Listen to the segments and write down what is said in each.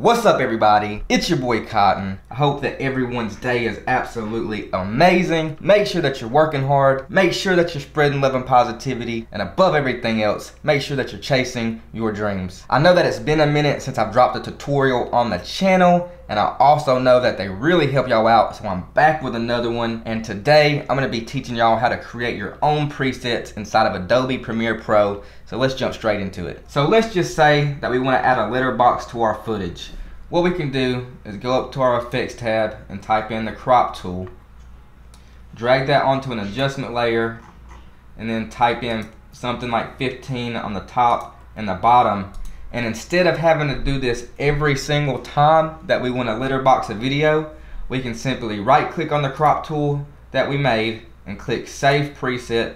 What's up everybody? It's your boy Cotton. I hope that everyone's day is absolutely amazing. Make sure that you're working hard. Make sure that you're spreading love and positivity. And above everything else, make sure that you're chasing your dreams. I know that it's been a minute since I've dropped a tutorial on the channel and I also know that they really help y'all out so I'm back with another one and today I'm going to be teaching y'all how to create your own presets inside of Adobe Premiere Pro so let's jump straight into it. So let's just say that we want to add a letterbox to our footage. What we can do is go up to our effects tab and type in the crop tool drag that onto an adjustment layer and then type in something like 15 on the top and the bottom and instead of having to do this every single time that we want to letterbox a video, we can simply right click on the crop tool that we made and click save preset.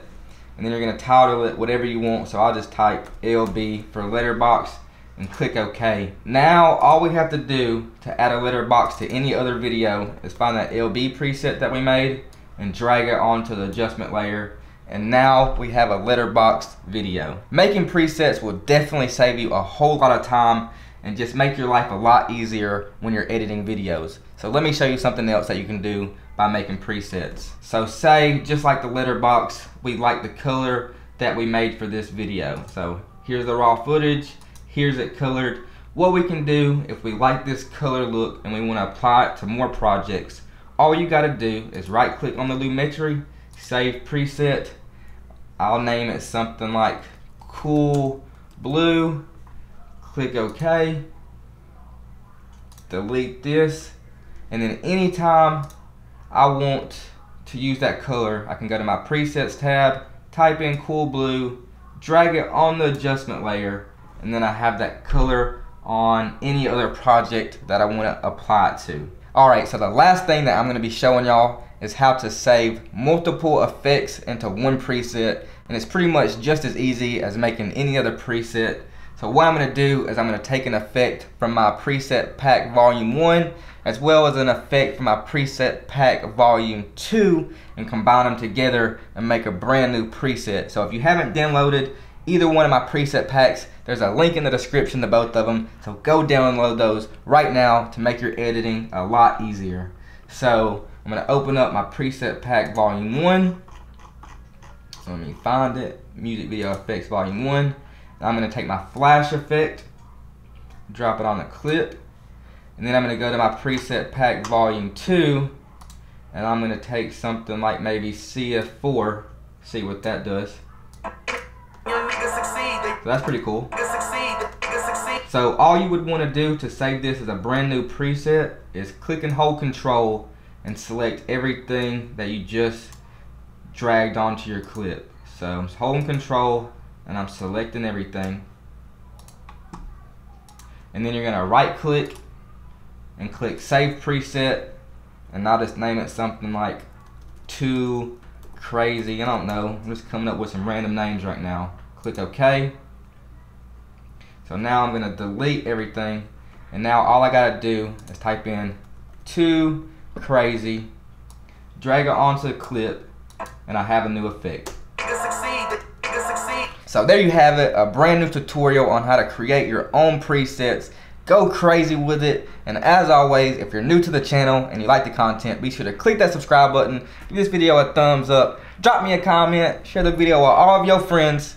And then you're going to title it whatever you want. So I'll just type LB for letterbox and click OK. Now all we have to do to add a letterbox to any other video is find that LB preset that we made and drag it onto the adjustment layer and now we have a letterbox video. Making presets will definitely save you a whole lot of time and just make your life a lot easier when you're editing videos. So let me show you something else that you can do by making presets. So say, just like the letterbox, we like the color that we made for this video. So here's the raw footage, here's it colored. What we can do if we like this color look and we want to apply it to more projects, all you got to do is right click on the Lumetri, save preset, I'll name it something like cool blue. Click OK. Delete this. And then anytime I want to use that color, I can go to my presets tab, type in cool blue, drag it on the adjustment layer, and then I have that color on any other project that I want to apply it to. Alright, so the last thing that I'm going to be showing y'all is how to save multiple effects into one preset and it's pretty much just as easy as making any other preset. So what I'm going to do is I'm going to take an effect from my preset pack volume 1 as well as an effect from my preset pack volume 2 and combine them together and make a brand new preset. So if you haven't downloaded either one of my preset packs, there's a link in the description to both of them. So go download those right now to make your editing a lot easier. So I'm gonna open up my preset pack volume one. So let me find it, music video effects volume one. I'm gonna take my flash effect, drop it on the clip, and then I'm gonna go to my preset pack volume two, and I'm gonna take something like maybe CF4, see what that does. So that's pretty cool. So all you would want to do to save this as a brand new preset is click and hold control and select everything that you just dragged onto your clip. So I'm holding control and I'm selecting everything. And then you're gonna right click and click save preset and I'll just name it something like too crazy. I don't know. I'm just coming up with some random names right now. Click OK. So now I'm gonna delete everything and now all I gotta do is type in too crazy, drag it onto the clip, and I have a new effect. So there you have it, a brand new tutorial on how to create your own presets. Go crazy with it. And as always, if you're new to the channel and you like the content, be sure to click that subscribe button, give this video a thumbs up, drop me a comment, share the video with all of your friends,